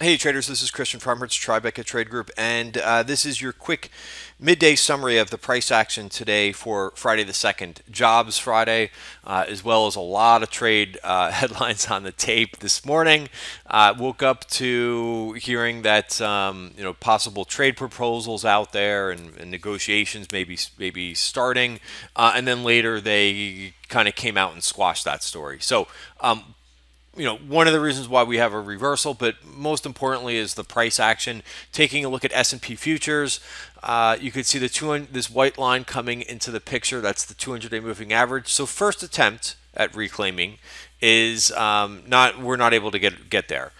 Hey traders, this is Christian Fromhertz Tribeca Trade Group, and uh, this is your quick midday summary of the price action today for Friday the 2nd. Jobs Friday, uh, as well as a lot of trade uh, headlines on the tape this morning. Uh, woke up to hearing that um, you know possible trade proposals out there and, and negotiations maybe maybe starting, uh, and then later they kind of came out and squashed that story. So um, you know one of the reasons why we have a reversal but most importantly is the price action. Taking a look at s&p futures uh, you could see the 200 this white line coming into the picture. That's the 200 day moving average. So first attempt at reclaiming is um, not we're not able to get get there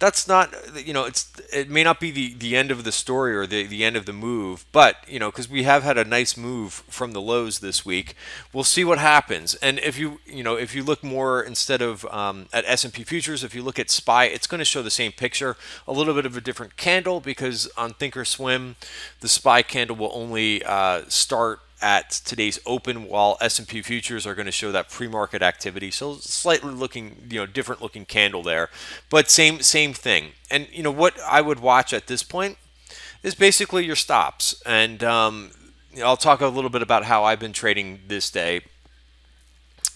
that's not you know it's it may not be the the end of the story or the the end of the move but you know because we have had a nice move from the lows this week. We'll see what happens. And if you you know if you look more instead of um, at S&P futures if you look at SPY it's going to show the same picture. A little bit of a different candle because on thinkorswim the SPY candle will only uh, start at today's open while S&P futures are going to show that pre-market activity. So slightly looking you know different looking candle there. But same same thing. And you know what I would watch at this point is basically your stops. And um, I'll talk a little bit about how I've been trading this day.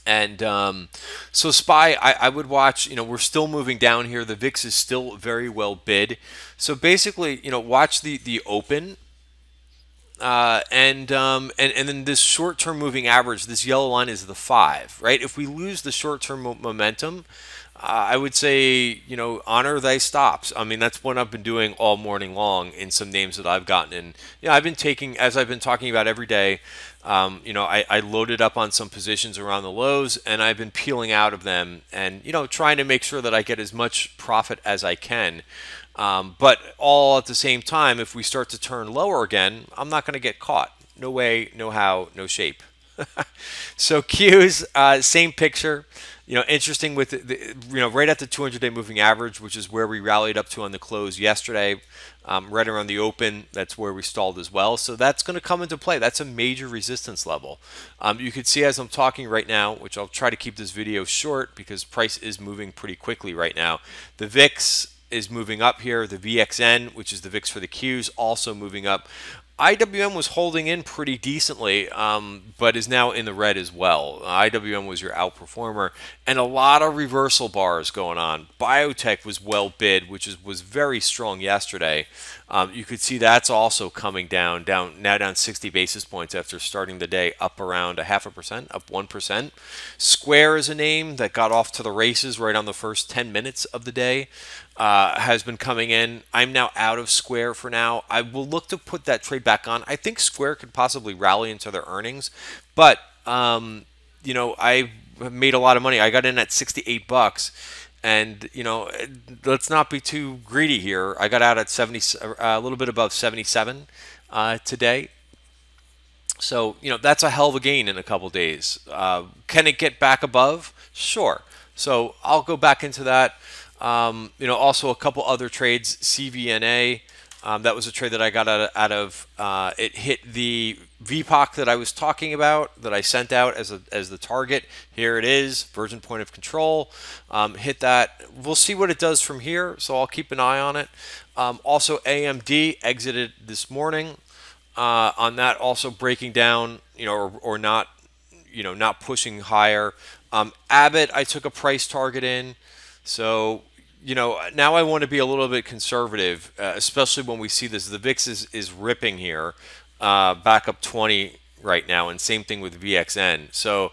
And um, so SPY, I, I, would watch, you know, we're still moving down here. The VIX is still very well bid. So basically, you know, watch the, the open uh, and, um, and and then this short-term moving average, this yellow line is the five, right? If we lose the short-term mo momentum, uh, I would say you know honor thy stops. I mean that's what I've been doing all morning long in some names that I've gotten. And yeah, you know, I've been taking as I've been talking about every day. Um, you know, I, I loaded up on some positions around the lows, and I've been peeling out of them, and you know, trying to make sure that I get as much profit as I can. Um, but all at the same time, if we start to turn lower again, I'm not going to get caught. No way, no how, no shape. so Qs, uh, same picture. You know, interesting with the, you know right at the 200-day moving average, which is where we rallied up to on the close yesterday, um, right around the open. That's where we stalled as well. So that's going to come into play. That's a major resistance level. Um, you can see as I'm talking right now, which I'll try to keep this video short because price is moving pretty quickly right now. The VIX is moving up here. The VXN, which is the VIX for the Qs, also moving up. IWM was holding in pretty decently, um, but is now in the red as well. IWM was your outperformer, and a lot of reversal bars going on. Biotech was well bid, which is, was very strong yesterday. Um, you could see that's also coming down, down now down 60 basis points after starting the day up around a half a percent, up one percent. Square is a name that got off to the races right on the first 10 minutes of the day. Uh, has been coming in. I'm now out of Square for now. I will look to put that trade back on. I think Square could possibly rally into their earnings, but um, you know I made a lot of money. I got in at 68 bucks and you know, let's not be too greedy here. I got out at 70, uh, a little bit above 77 uh, today. So you know that's a hell of a gain in a couple days. Uh, can it get back above? Sure. So I'll go back into that. Um, you know, also a couple other trades. CVNA. Um, that was a trade that I got out of. Out of uh, it hit the VPOC that I was talking about, that I sent out as, a, as the target. Here it is, version point of control. Um, hit that. We'll see what it does from here, so I'll keep an eye on it. Um, also, AMD exited this morning uh, on that, also breaking down, you know, or, or not, you know, not pushing higher. Um, Abbott, I took a price target in. So you know, now I want to be a little bit conservative, uh, especially when we see this. The VIX is, is ripping here, uh, back up 20 right now, and same thing with VXN. So,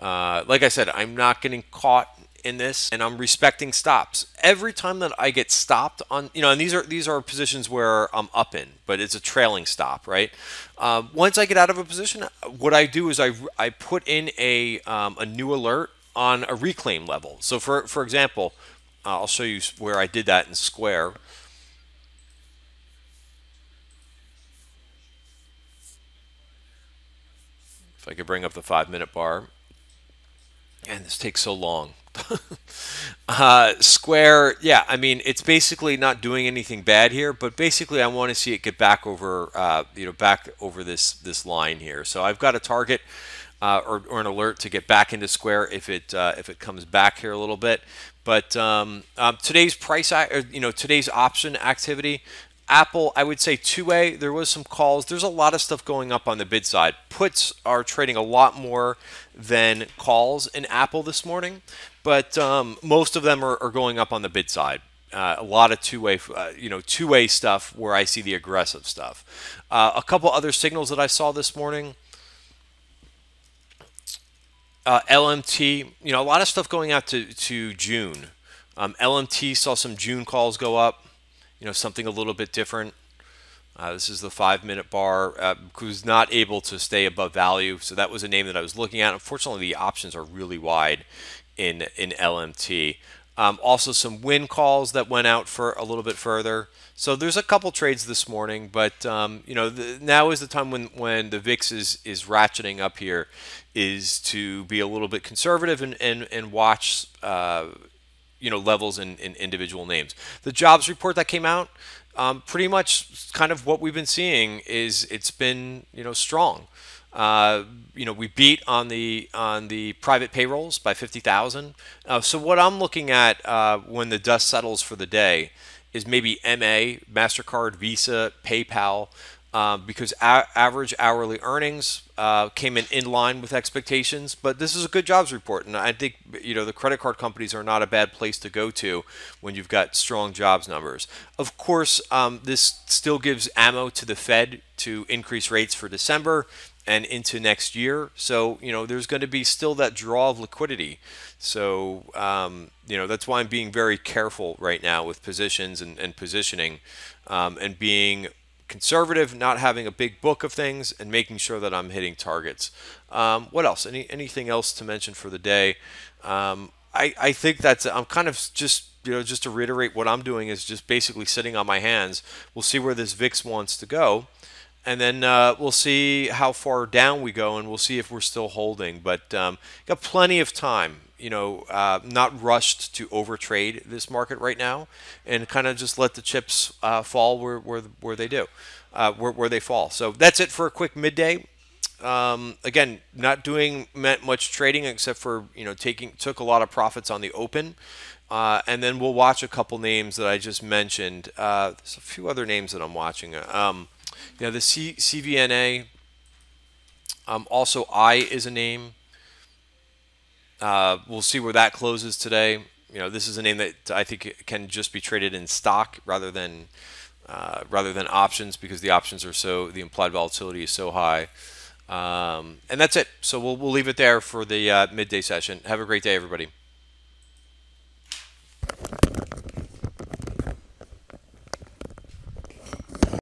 uh, like I said, I'm not getting caught in this, and I'm respecting stops. Every time that I get stopped on, you know, and these are these are positions where I'm up in, but it's a trailing stop, right? Uh, once I get out of a position, what I do is I, I put in a, um, a new alert on a reclaim level. So, for for example uh, I'll show you where I did that in Square. If I could bring up the five minute bar. And this takes so long. uh, Square, yeah, I mean, it's basically not doing anything bad here, but basically I want to see it get back over, uh, you know, back over this, this line here. So I've got a target uh, or, or, an alert to get back into square if it uh, if it comes back here a little bit. But um, um, today's price, or, you know, today's option activity, Apple, I would say two way. there was some calls. There's a lot of stuff going up on the bid side. Puts are trading a lot more than calls in Apple this morning, but um, most of them are, are, going up on the bid side. Uh, a lot of two-way, uh, you know, two-way stuff where I see the aggressive stuff. Uh, a couple other signals that I saw this morning. Uh, LMT, you know, a lot of stuff going out to, to June. Um, LMT saw some June calls go up you know, something a little bit different. Uh, this is the five minute bar, uh, who's not able to stay above value. So that was a name that I was looking at. Unfortunately, the options are really wide in, in LMT. Um, also, some Wynn calls that went out for a little bit further. So there's a couple trades this morning, but um, you know the, now is the time when when the VIX is is ratcheting up here, is to be a little bit conservative and and, and watch uh, you know levels in, in individual names. The jobs report that came out, um, pretty much kind of what we've been seeing is it's been you know strong. Uh, you know we beat on the on the private payrolls by 50,000. Uh, so what I'm looking at uh, when the dust settles for the day is maybe MA, Mastercard, Visa, PayPal uh, because average hourly earnings uh, came in in line with expectations. But this is a good jobs report, and I think you know the credit card companies are not a bad place to go to when you've got strong jobs numbers. Of course, um, this still gives ammo to the Fed to increase rates for December and into next year. So you know there's going to be still that draw of liquidity. So um, you know that's why I'm being very careful right now with positions and, and positioning, um, and being conservative, not having a big book of things, and making sure that I'm hitting targets. Um, what else? Any anything else to mention for the day? Um, I I think that's I'm kind of just you know just to reiterate what I'm doing is just basically sitting on my hands. We'll see where this VIX wants to go. And then uh, we'll see how far down we go, and we'll see if we're still holding. But um, got plenty of time you know, uh, not rushed to overtrade this market right now, and kind of just let the chips uh, fall where, where where they do, uh, where where they fall. So that's it for a quick midday. Um, again, not doing much trading except for you know taking took a lot of profits on the open, uh, and then we'll watch a couple names that I just mentioned. Uh, there's a few other names that I'm watching. Um, you know, the C- CVNA. Um, also, I is a name. Uh, we'll see where that closes today. You know, this is a name that I think can just be traded in stock rather than uh, rather than options because the options are so the implied volatility is so high. Um, and that's it. So we'll we'll leave it there for the uh, midday session. Have a great day, everybody.